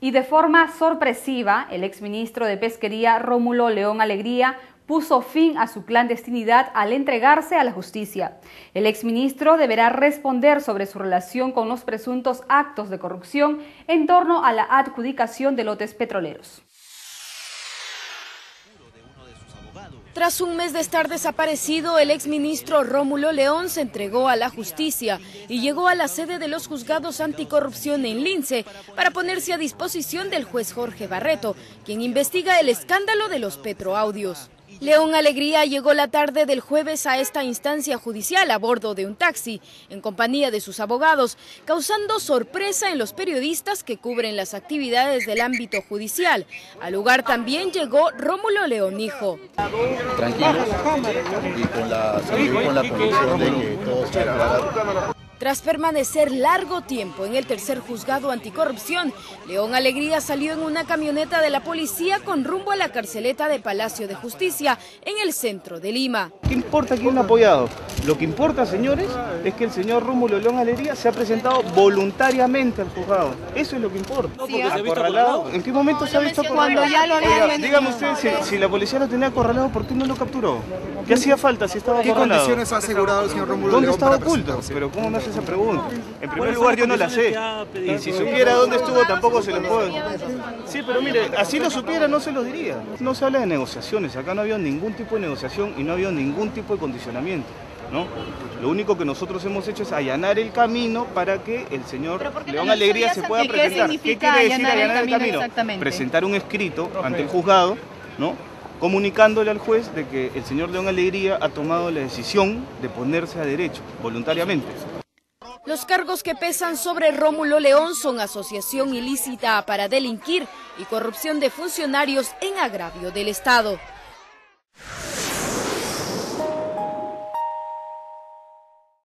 Y de forma sorpresiva, el exministro de Pesquería Rómulo León Alegría puso fin a su clandestinidad al entregarse a la justicia. El exministro deberá responder sobre su relación con los presuntos actos de corrupción en torno a la adjudicación de lotes petroleros. Tras un mes de estar desaparecido, el exministro Rómulo León se entregó a la justicia y llegó a la sede de los juzgados anticorrupción en Lince para ponerse a disposición del juez Jorge Barreto, quien investiga el escándalo de los petroaudios. León Alegría llegó la tarde del jueves a esta instancia judicial a bordo de un taxi, en compañía de sus abogados, causando sorpresa en los periodistas que cubren las actividades del ámbito judicial. Al lugar también llegó Rómulo León Hijo. Tranquilos y con la, con de que se tras permanecer largo tiempo en el tercer juzgado anticorrupción, León Alegría salió en una camioneta de la policía con rumbo a la carceleta de Palacio de Justicia en el centro de Lima. ¿Qué importa quién ha apoyado? Lo que importa, señores, es que el señor Rómulo León Alegría se ha presentado voluntariamente al juzgado. Eso es lo que importa. acorralado. ¿En qué momento se ha visto acorralado? Cuando ya lo había Dígame usted, si, si, la policía lo tenía acorralado, ¿por qué no lo capturó? ¿Qué hacía falta si estaba acorralado? ¿Qué condiciones ha asegurado el señor Rómulo ¿Dónde León estaba oculto? Pero ¿cómo me esa pregunta. En primer lugar, yo no la sé. Y si supiera dónde estuvo, tampoco se lo puedo. Sí, pero mire, así lo supiera, no se lo diría. No se habla de negociaciones. Acá no había ningún tipo de negociación y no había ningún tipo de condicionamiento. ¿No? Lo único que nosotros hemos hecho es allanar el camino para que el señor León Alegría se pueda presentar. ¿Qué, quiere decir allanar el camino? Presentar un escrito ante el juzgado, ¿no? comunicándole al juez de que el señor León Alegría ha tomado la decisión de ponerse a derecho voluntariamente. Los cargos que pesan sobre Rómulo León son asociación ilícita para delinquir y corrupción de funcionarios en agravio del Estado.